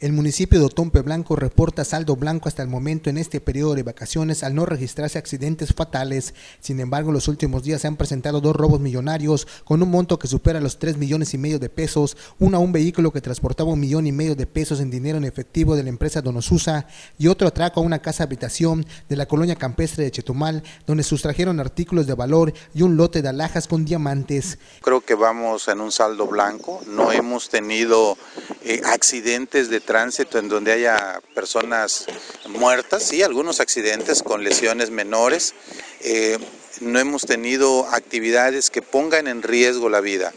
El municipio de Otompe Blanco reporta saldo blanco hasta el momento en este periodo de vacaciones al no registrarse accidentes fatales. Sin embargo, en los últimos días se han presentado dos robos millonarios con un monto que supera los 3 millones y medio de pesos, uno a un vehículo que transportaba un millón y medio de pesos en dinero en efectivo de la empresa Donosusa y otro atraco a una casa habitación de la colonia campestre de Chetumal, donde sustrajeron artículos de valor y un lote de alhajas con diamantes. Creo que vamos en un saldo blanco, no hemos tenido eh, accidentes de tránsito en donde haya personas muertas, sí, algunos accidentes con lesiones menores. Eh, no hemos tenido actividades que pongan en riesgo la vida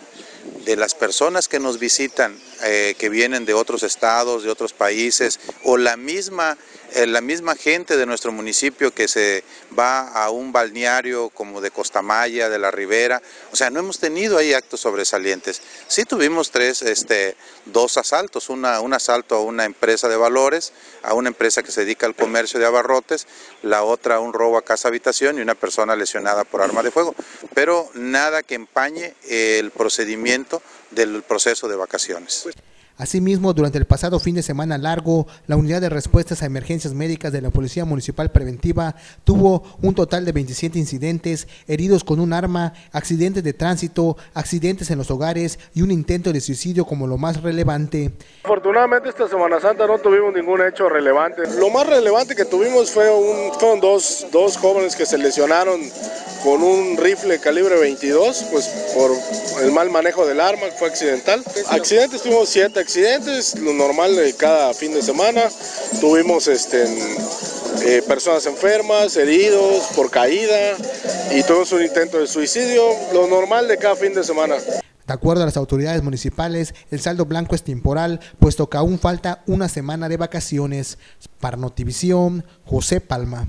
de las personas que nos visitan, eh, que vienen de otros estados, de otros países, o la misma eh, la misma gente de nuestro municipio que se va a un balneario como de Costamaya, de la Ribera, o sea, no hemos tenido ahí actos sobresalientes. Sí tuvimos tres, este, dos asaltos, una, un asalto a una empresa de valores, a una empresa que se dedica al comercio de abarrotes, la otra un robo a casa habitación y una persona lesionada por arma de fuego, pero nada que empañe el procedimiento del proceso de vacaciones. Asimismo, durante el pasado fin de semana largo, la Unidad de Respuestas a Emergencias Médicas de la Policía Municipal Preventiva tuvo un total de 27 incidentes, heridos con un arma, accidentes de tránsito, accidentes en los hogares y un intento de suicidio como lo más relevante. Afortunadamente esta Semana Santa no tuvimos ningún hecho relevante. Lo más relevante que tuvimos fue un, fueron dos, dos jóvenes que se lesionaron con un rifle calibre 22, pues por el mal manejo del arma, fue accidental. Accidentes tuvimos siete accidentes, lo normal de cada fin de semana. Tuvimos este, eh, personas enfermas, heridos por caída y tuvimos un intento de suicidio, lo normal de cada fin de semana. De acuerdo a las autoridades municipales, el saldo blanco es temporal, puesto que aún falta una semana de vacaciones. Para Notivisión, José Palma.